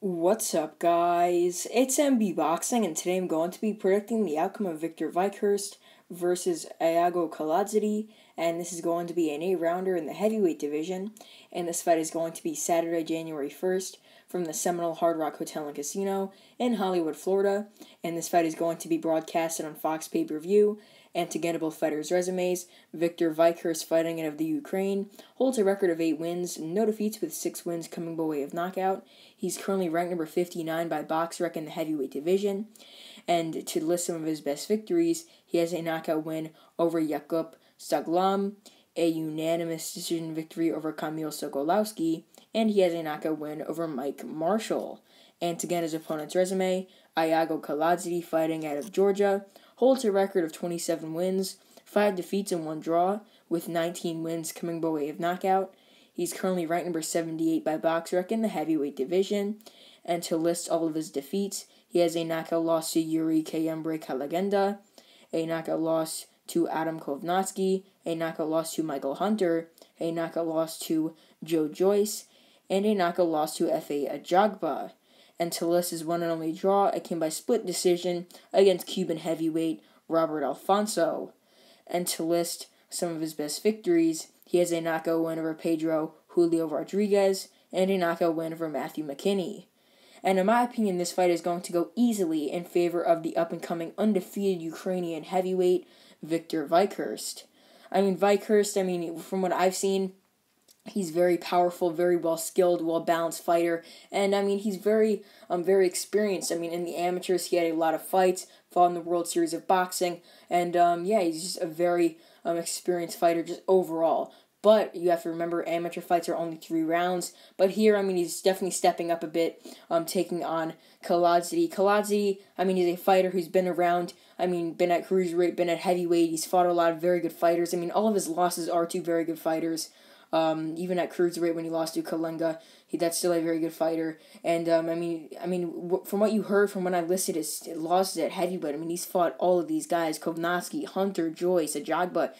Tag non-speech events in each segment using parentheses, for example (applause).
What's up, guys? It's MB Boxing, and today I'm going to be predicting the outcome of Viktor Vykhryst versus Iago Kiladze, and this is going to be an eight rounder in the heavyweight division. And this fight is going to be Saturday, January 1st, from the Seminole Hard Rock Hotel and Casino in Hollywood, Florida. And this fight is going to be broadcasted on Fox Pay Per View and to gettable fighters' resumes, Viktor Vykhryst, fighting out of the Ukraine, holds a record of 8 wins, no defeats with 6 wins coming by way of knockout. He's currently ranked number 59 by BoxRec in the heavyweight division. And to list some of his best victories, he has a knockout win over Jakub Staglam, a unanimous decision victory over Kamil Sokolowski, and he has a knockout win over Mike Marshall. And to get his opponent's resume, Iago Kiladze fighting out of Georgia holds a record of 27 wins, 5 defeats, and 1 draw, with 19 wins coming by way of knockout. He's currently ranked number 78 by BoxRec in the heavyweight division. And to list all of his defeats, he has a knockout loss to Yuri Kayembre Kalenga, a knockout loss to Adam Kownacki, a knockout loss to Michael Hunter, a knockout loss to Joe Joyce, and a knockout loss to Efe Ajagba and his one and only draw, it came by split decision against Cuban heavyweight Robert Alfonso. And to list some of his best victories, he has a knockout win over Pedro Julio Rodriguez and a knockout win over Matthew McKinney. And in my opinion, this fight is going to go easily in favor of the up and coming undefeated Ukrainian heavyweight Viktor Vykhryst. I mean, Vykhryst, I mean, from what I've seen, He's very powerful, very well skilled, well balanced fighter, and I mean he's very um very experienced. I mean in the amateurs he had a lot of fights, fought in the World Series of Boxing, and um yeah he's just a very um experienced fighter just overall. But you have to remember amateur fights are only three rounds. But here, I mean, he's definitely stepping up a bit, um, taking on Kiladze. Kiladze, I mean, he's a fighter who's been around. I mean, been at cruiserweight, been at heavyweight. He's fought a lot of very good fighters. I mean, all of his losses are to very good fighters. Um, even at cruiserweight when he lost to Kalenga, he that's still a very good fighter. And um, I mean, I mean, w- from what you heard from when I listed his losses at heavyweight, I mean, he's fought all of these guys: Kownacki, Hunter, Joyce, Ajagba,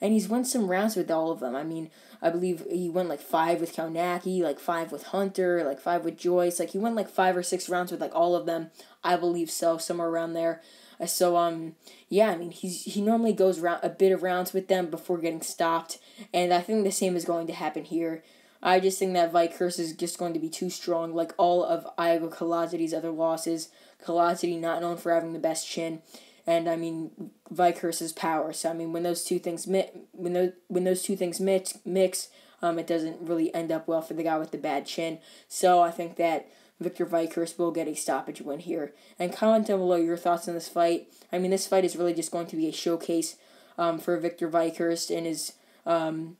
and he's won some rounds with all of them. I mean, I believe he went like five with Kownacki, like five with Hunter, like five with Joyce. Like he won like five or six rounds with like all of them. I believe so, somewhere around there. Uh, so um yeah, I mean he's he normally goes around a bit of rounds with them before getting stopped, and I think the same is going to happen here. I just think that Vykhryst is just going to be too strong, like all of Iago Kiladze's other losses. Kiladze not known for having the best chin, and I mean Vykhryst's power. So I mean when those two things mi- when those when those two things mix mix, um, it doesn't really end up well for the guy with the bad chin. So I think that Viktor Vykhryst will get a stoppage win here. And comment down below your thoughts on this fight. I mean, this fight is really just going to be a showcase um, for Viktor Vykhryst and his um,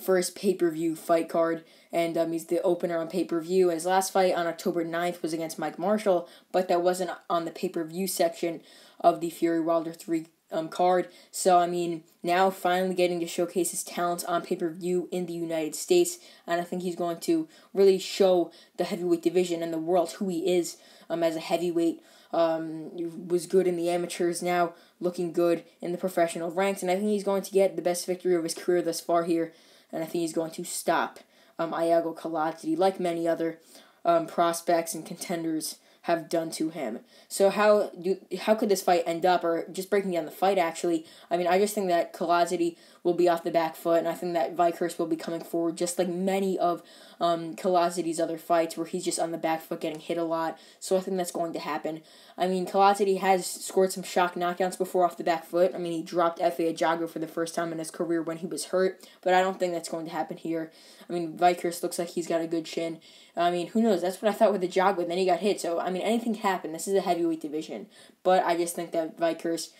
first pay per view fight card. And um, he's the opener on pay per view. His last fight on October 9th was against Mike Marshall, but that wasn't on the pay per view section of the Fury Wilder 3 um, card. So, I mean, now finally getting to showcase his talents on pay per view in the United States. And I think he's going to really show the heavyweight division and the world who he is um, as a heavyweight. Um, was good in the amateurs, now looking good in the professional ranks. And I think he's going to get the best victory of his career thus far here. And I think he's going to stop um, Iago Kiladze, like many other um, prospects and contenders have done to him. So how do how could this fight end up, or just breaking down the fight? Actually, I mean, I just think that Kiladze will be off the back foot, and I think that Vykhryst will be coming forward, just like many of um, Kiladze's other fights, where he's just on the back foot getting hit a lot. So I think that's going to happen. I mean, Kiladze has scored some shock knockdowns before off the back foot. I mean, he dropped Efe Ajagba for the first time in his career when he was hurt, but I don't think that's going to happen here. I mean, Vykhryst looks like he's got a good chin. I mean, who knows? That's what I thought with the Ajagba. Then he got hit. So I mean, anything can happen. This is a heavyweight division, but I just think that Vykhryst,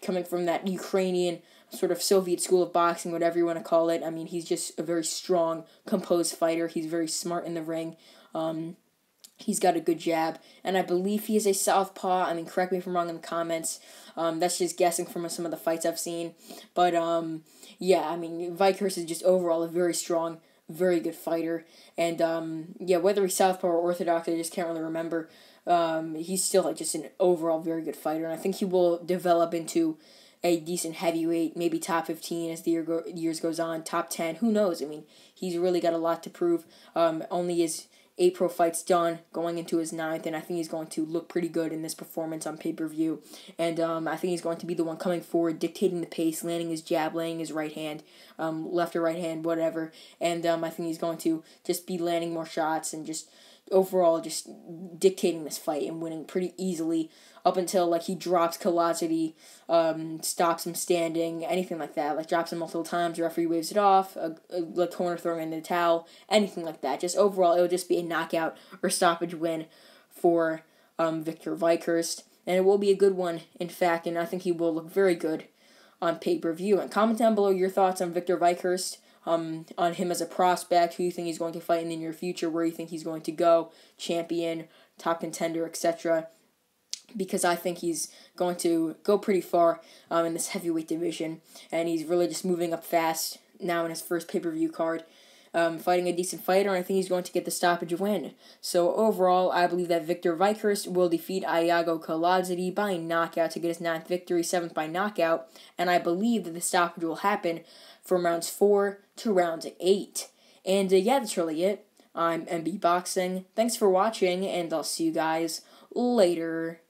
coming from that Ukrainian sort of Soviet school of boxing, whatever you want to call it. I mean, he's just a very strong, composed fighter. He's very smart in the ring. Um, he's got a good jab, and I believe he is a southpaw. I mean, correct me if I'm wrong in the comments. Um, that's just guessing from some of the fights I've seen, but um, yeah, I mean, Vykhryst is just overall a very strong very good fighter. And um, yeah, whether he's southpaw or orthodox, I just can't really remember. Um, he's still like just an overall very good fighter, and I think he will develop into a decent heavyweight, maybe top fifteen as the year go- years goes on, top ten. Who knows? I mean, he's really got a lot to prove. Um, only his pro fights done, going into his ninth, and I think he's going to look pretty good in this performance on pay per view. And um, I think he's going to be the one coming forward, dictating the pace, landing his jab, laying his right hand, um, left or right hand, whatever. And um, I think he's going to just be landing more shots and just overall just dictating this fight and winning pretty easily up until like he drops Kiladze, um, stops him standing, anything like that. Like drops him multiple times, referee waves it off, a, a, corner throwing in the towel, anything like that. Just overall, it'll just be a knockout or stoppage win for um, Viktor Vykhryst, and it will be a good one, in fact, and I think he will look very good on pay per view. And comment down below your thoughts on Viktor Vykhryst um, on him as a prospect, who you think he's going to fight in the near future, where you think he's going to go, champion, top contender, etc. Because I think he's going to go pretty far um, in this (laughs) heavyweight division, and he's really just moving up fast now in his first pay per view card. Um, fighting a decent fighter, and I think he's going to get the stoppage win. So overall, I believe that Viktor Vykhryst will defeat Iago Kiladze by knockout to get his ninth victory, seventh by knockout, and I believe that the stoppage will happen from rounds four to round 8. And uh, yeah, that's really it. I'm MB Boxing. Thanks for watching, and I'll see you guys later.